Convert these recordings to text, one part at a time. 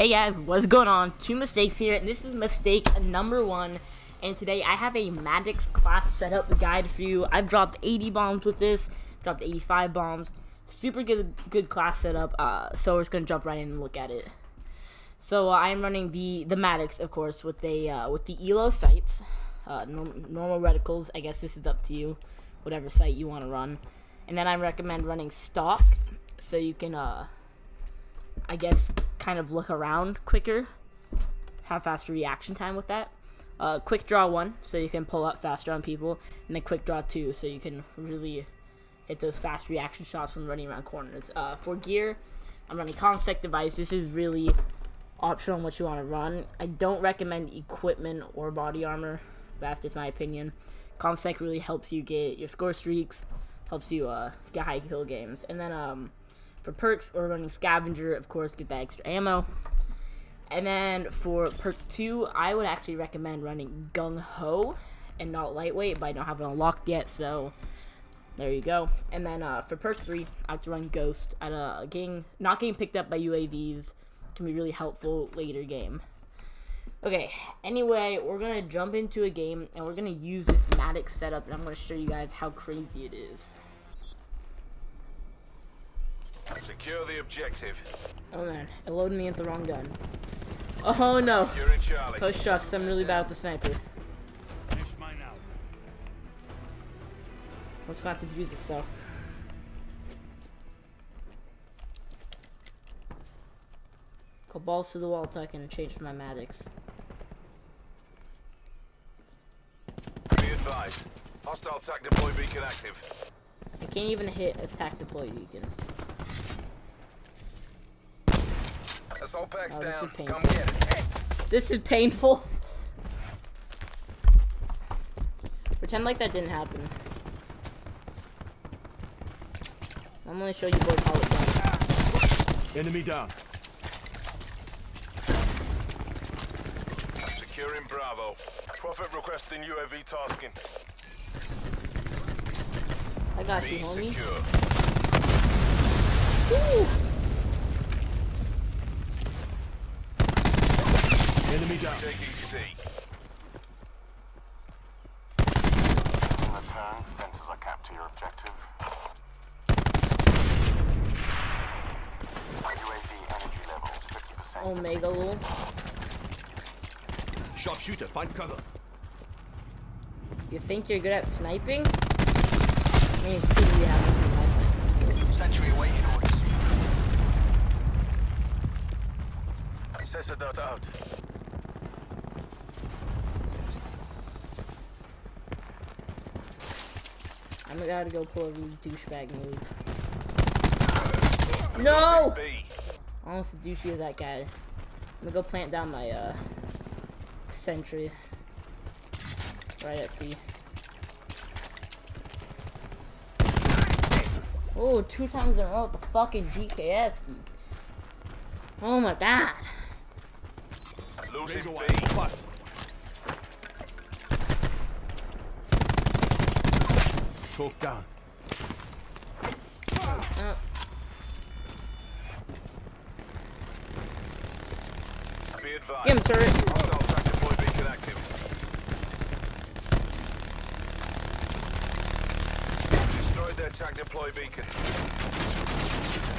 Hey guys, what's going on? Two mistakes here, and this is mistake number one. And today I have a Maddox class setup guide for you. I've dropped 80 bombs with this, dropped 85 bombs. Super good, good class setup. Uh, so we're just gonna jump right in and look at it. So uh, I'm running the the Maddox, of course, with the uh, with the Elo sights, uh, norm normal reticles. I guess this is up to you, whatever sight you want to run. And then I recommend running stock, so you can, uh, I guess, kind of look around quicker, have faster reaction time with that. Uh, quick draw one, so you can pull up faster on people, and then quick draw two, so you can really hit those fast reaction shots when running around corners. Uh, for gear, I'm running Comsec device. This is really optional on what you want to run. I don't recommend equipment or body armor. That's just my opinion. Comsec really helps you get your score streaks, helps you uh, get high kill games, and then um, for perks, we're running Scavenger, of course, get that extra ammo. And then for perk 2, I would actually recommend running Gung Ho and not Lightweight, but I don't have it unlocked yet, so there you go. And then uh, for perk 3, I have to run Ghost at a game, not getting picked up by UAVs can be really helpful later game. Okay, anyway, we're going to jump into a game, and we're going to use this Maddox setup, and I'm going to show you guys how crazy it is. Secure the objective. Oh man, it loaded me into the wrong gun. Oh no! You're. Oh shucks, I'm really bad with the sniper. What's got to do this though? Go balls to the wall so I can change my Maddox. Be advised. Hostile TAC deploy beacon active. I can't even hit attack deploy beacon. Assault packs Oh, this down. is painful. Come get it. This is painful. Pretend like that didn't happen. I'm gonna show you boys how it's done. Enemy down. Securing Bravo. Prophet requesting UAV tasking. I got Be you, homie. secure. Woo! Enemy down. Taking C. In return, sensors are capped to your objective. UAV energy levels 50%. Omega lol. Sharpshooter, find cover. You think you're good at sniping? I mean, it's pretty yeah, Sentry awaiting orders. Sensor data out. I'm gonna go pull a really douchebag move. No! Losing B. Almost as douchey as that guy. I'm gonna go plant down my uh sentry. Right at C. Oh, two times in a row with the fucking GKS. dude. Oh my god. Losing B. Plus. Talk down. Uh, Be advised. get him, turret. Hostile TAC deploy beacon active. Destroyed their TAC deploy beacon.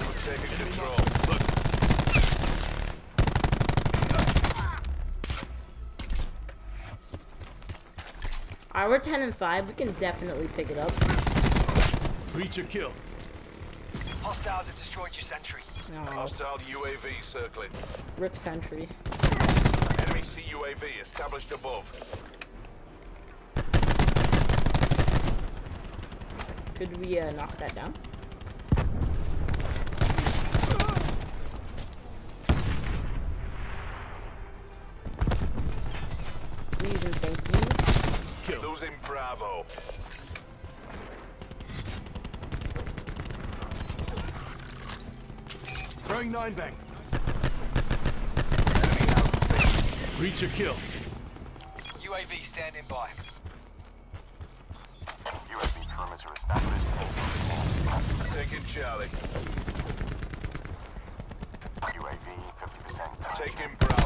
We've taken control. Look, Alright, we're 10 and 5. We can definitely pick it up. Breach or kill. Hostiles have destroyed your sentry. No, hostile UAV circling. rip sentry. Enemy CUAV established above. Could we uh, knock that down? Losing Bravo. Throwing nine bang. Enemy has B. Breach or kill. UAV standing by. UAV perimeter established. Taking Charlie. UAV 50% Taking Bravo.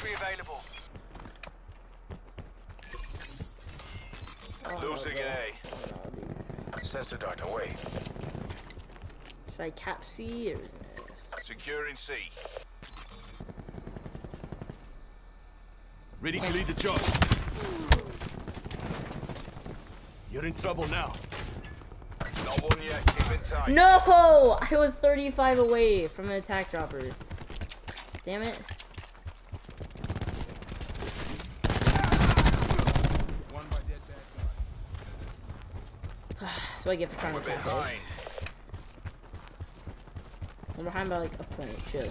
Sentry available. Oh, Losing A. Sensor dart away. Should I cap C or? Securing C. Ready to lead the charge. You're in trouble now. Not one yet. Keep it tight. No! I was 35 away from an attack chopper. Damn it. That's what I get for trying to attack it. Behind. I'm behind by like a point. Chill.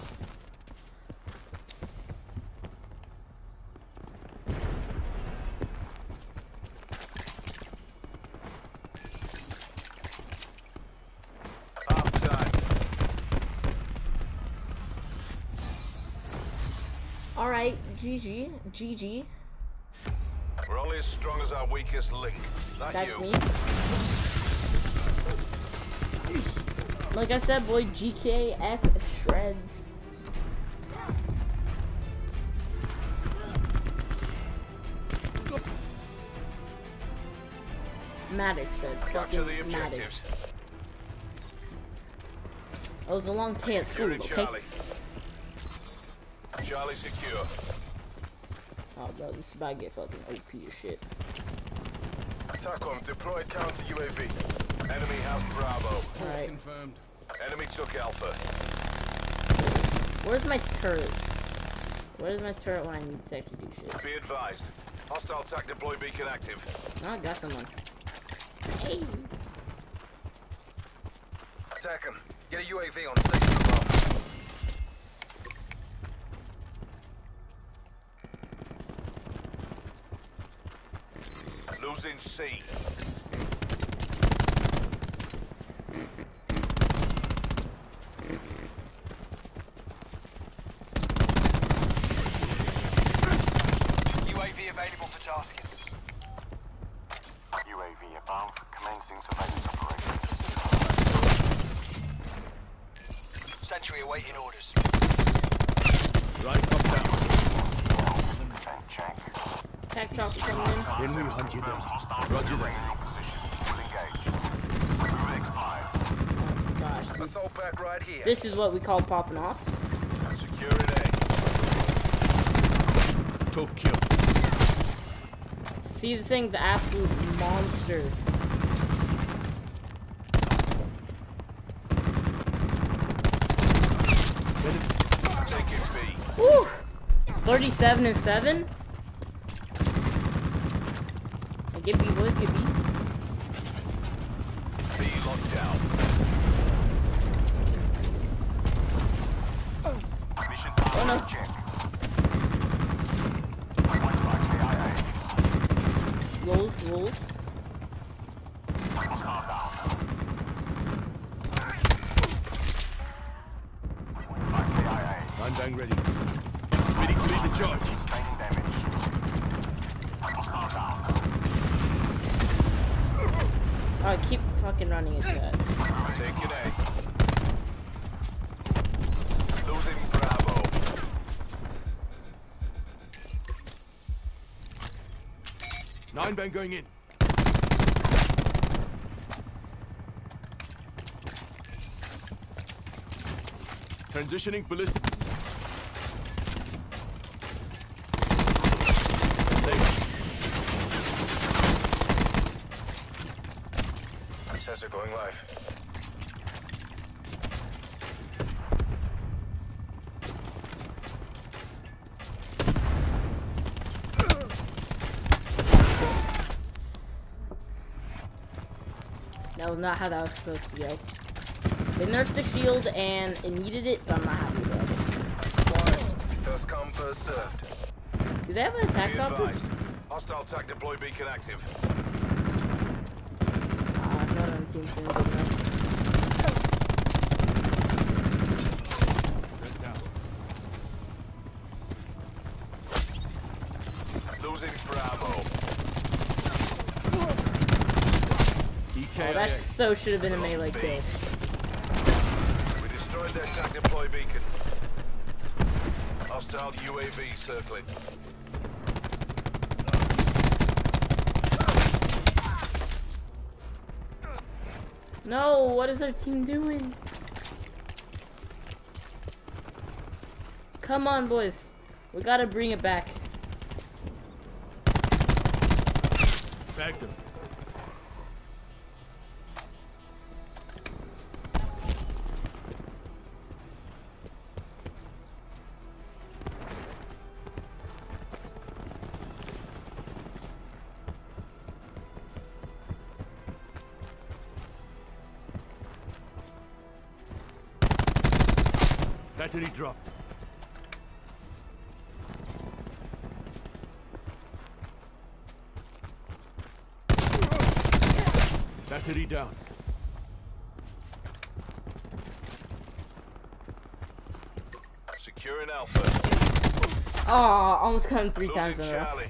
Half. Alright, GG. GG. We're only as strong as our weakest link. Not That's you. me. Like I said, boy, GKS shreds. Matic shreds. Capture fucking the Matic. objectives. That was a long day at school, okay? Charlie. Charlie secure. Oh, bro, this is about to get fucking OP as shit. TACOM, deployed counter UAV. Enemy has Bravo. Alright, Confirmed. Enemy took Alpha. where's my turret? Where's my turret when I need to actually do shit? Be advised. Hostile TAC deploy beacon active. Oh, I got someone. Hey! him. get a UAV on station above. Losing C. UAV available for tasking. UAV above, commencing surveillance operations. Sentry awaiting orders. Right up down. Percent check. Attack chopper coming in. Then we hunt you down. Roger in that. your position. Will engage. Movement expired. Oh, gosh. Assault pack right here. This is what we call popping off. Securing A. Top kill. See, the thing, the absolute monster. Taking B. Woo! 37 and 7? I get B, boys, down. Oh no. Rolls, rolls. Hostile down. By KIA. Nine bang ready. Ready to lead the charge. Sustaining damage. Hostile down. Oh, keep fucking running into that. Taking A. Losing Bravo. Nine bang going in. Transitioning ballistic. Sensor going live. That was not how that was supposed to go. They nerfed the shield and it needed it, but I'm not happy with it. First come, first served. Do they have an attack. Hostile TAC deploy beacon active. Not on team team, good enough. Red down. Losing Bravo. Oh, EKIA. that's so should have been a melee kill. We destroyed their attack deploy beacon. Hostile UAV circling. No, what is our team doing? Come on, boys. We gotta bring it back. Them. Battery dropped. Battery down. Securing Alpha. Oh, almost cut him three Losing times in. Charlie.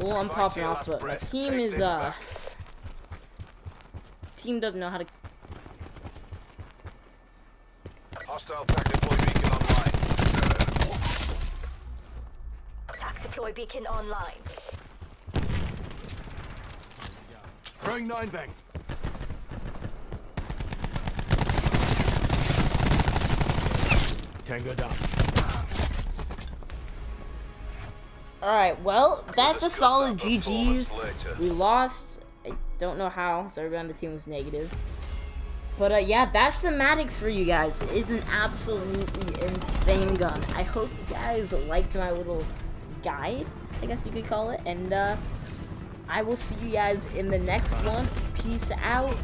Well, I'm popping off, but my team is, uh... back. Team doesn't know how to... Hostile attack deploy beacon online. Attack deploy beacon online. Throwing nine bang. Tango down. Alright, well, that's a solid that performance GG's. We lost. I don't know how, so everyone on the team was negative. But uh, yeah, that's the Maddox for you guys. It is an absolutely insane gun. I hope you guys liked my little guide, I guess you could call it. And uh, I will see you guys in the next one. Peace out.